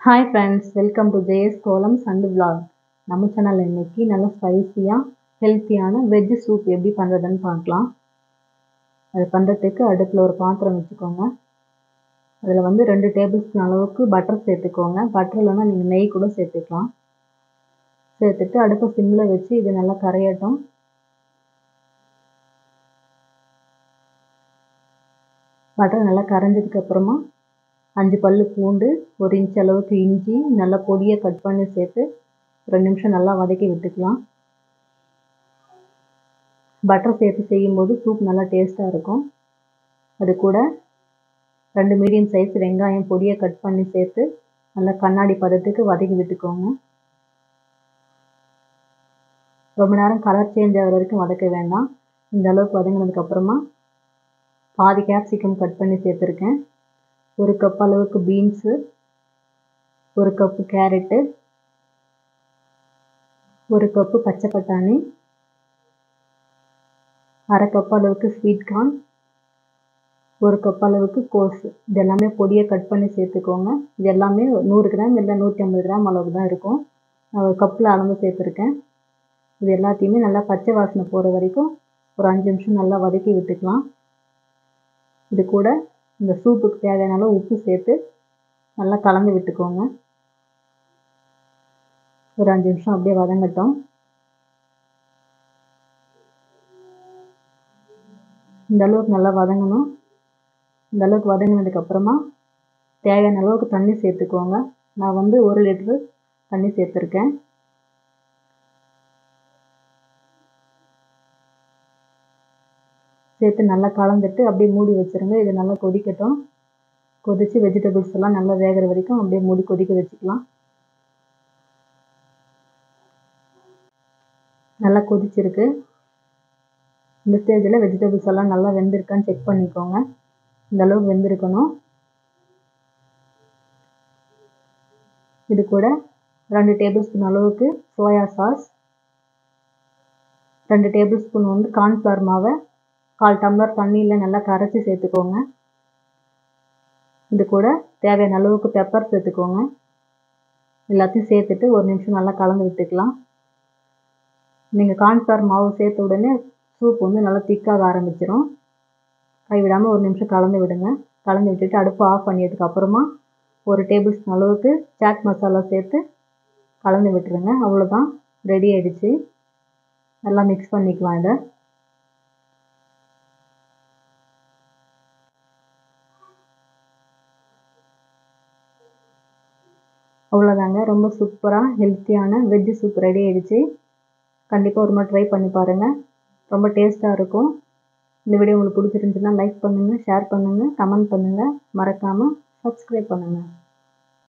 Hi friends welcome to JS Kolam சண்டு vlog. நம்ம சேனலில் இன்னைக்கு நல்லா ஸ்பைசியாக ஹெல்த்தியான வெஜ் சூப் எப்படி பண்ணுறதுன்னு பார்க்கலாம். அது பண்ணுறதுக்கு அடுப்பில் ஒரு பாத்திரம் வச்சுக்கோங்க. அதில் வந்து ரெண்டு டேபிள் ஸ்பூன் அளவுக்கு பட்டர் சேர்த்துக்கோங்க. பட்டர் இல்லைன்னா நீங்கள் நெய் கூட சேர்த்துக்கலாம். சேர்த்துட்டு அடுப்பை சிம்மில் வச்சு இது நல்லா கரையட்டும். பட்டர் நல்லா கரைஞ்சதுக்கு அப்புறமா அஞ்சு பல் பூண்டு ஒரு இன்ச் அளவுக்கு இஞ்சி நல்லா பொடியாக கட் பண்ணி சேர்த்து ரெண்டு நிமிஷம் நல்லா வதக்கி விட்டுக்கலாம். பட்டர் சேர்த்து செய்யும்போது சூப் நல்லா டேஸ்ட்டாக இருக்கும். அது கூட ரெண்டு மீடியம் சைஸ் வெங்காயம் பொடியை கட் பண்ணி சேர்த்து நல்லா கண்ணாடி பதத்துக்கு வதக்கி விட்டுக்கோங்க. ரொம்ப நேரம் கலர் சேஞ்ச் ஆகிற வரைக்கும் வதக்க வேண்டாம். இந்த அளவுக்கு வதங்கினதுக்கப்புறமா பாதி கேப்சிகம் கட் பண்ணி சேர்த்துருக்கேன். ஒரு கப் அளவுக்கு பீன்ஸு ஒரு கப்பு கேரட்டு ஒரு கப்பு பச்சை பட்டாணி அரை கப் அளவுக்கு ஸ்வீட் கார்ன் ஒரு கப் அளவுக்கு கோஸ் இது எல்லாமே கட் பண்ணி சேர்த்துக்கோங்க. இது எல்லாமே நூறு கிராம் இல்லை நூற்றி ஐம்பது கிராம் அளவுக்கு தான் இருக்கும். நான் ஒரு கப்பில் அளந்து சேர்த்துருக்கேன். இது எல்லாத்தையுமே நல்லா பச்சை வாசனை போகிற வரைக்கும் ஒரு அஞ்சு நிமிஷம் நல்லா வதக்கி விட்டுக்கலாம். இது கூட இந்த சூப்புக்கு தேவையான அளவு உப்பு சேர்த்து நல்லா கலந்து விட்டுக்கோங்க. ஒரு அஞ்சு நிமிஷம் அப்படியே வதங்கட்டும். இந்த அளவுக்கு நல்லா வதங்கணும். இந்த அளவுக்கு வதங்கினதுக்கு அப்புறமா தேவையான அளவுக்கு தண்ணி சேர்த்துக்கோங்க. நான் வந்து ஒரு லிட்ரு தண்ணி சேர்த்துருக்கேன். சேர்த்து நல்லா கலந்துட்டு அப்படியே மூடி வச்சுருங்க. இது நல்லா கொதிக்கட்டும். கொதித்து வெஜிடபிள்ஸ் எல்லாம் நல்லா வேகிற வரைக்கும் அப்படியே மூடி கொதிக்க வச்சுக்கலாம். நல்லா கொதிச்சிருக்கு. இந்த ஸ்டேஜில் வெஜிடபிள்ஸ் எல்லாம் நல்லா வெந்திருக்கான்னு செக் பண்ணிக்கோங்க. இந்த அளவுக்கு வெந்திருக்கணும். இது கூட ரெண்டு டேபிள் ஸ்பூன் அளவுக்கு சோயா சாஸ் ரெண்டு டேபிள் ஸ்பூன் வந்து கார்ன்ஃப்ளவர் மாவை கால் டம்ளர் தண்ணியில் நல்லா கரைச்சி சேர்த்துக்கோங்க. இது கூட தேவையான அளவுக்கு பெப்பர் சேர்த்துக்கோங்க. எல்லாத்தையும் சேர்த்துட்டு ஒரு நிமிஷம் நல்லா கலந்து விட்டுக்கலாம். நீங்கள் கார்ன்ஃப்ளவர் மாவு சேர்த்த உடனே சூப் வந்து நல்லா திக்காக ஆரம்பிச்சிடும் கைவிடாமல் ஒரு நிமிஷம் கலந்து விடுங்க. கலந்து விட்டுட்டு அடுப்பு ஆஃப் பண்ணியதுக்கப்புறமா ஒரு டேபிள் ஸ்பூன் அளவுக்கு சாட் மசாலா சேர்த்து கலந்து விட்டுருங்க. அவ்வளோதான் ரெடி ஆகிடுச்சு நல்லா மிக்ஸ் பண்ணிக்கலாம் இதை. அவ்வளோதாங்க ரொம்ப சூப்பராக ஹெல்த்தியான வெஜ்ஜு சூப் ரெடி ஆகிடுச்சு கண்டிப்பாக ஒரு முறை ட்ரை பண்ணி பாருங்கள் ரொம்ப டேஸ்ட்டாக இருக்கும். இந்த வீடியோ உங்களுக்கு பிடிச்சிருந்துச்சுன்னா லைக் பண்ணுங்கள் ஷேர் பண்ணுங்கள் கமெண்ட் பண்ணுங்கள் மறக்காமல் சப்ஸ்கிரைப் பண்ணுங்கள்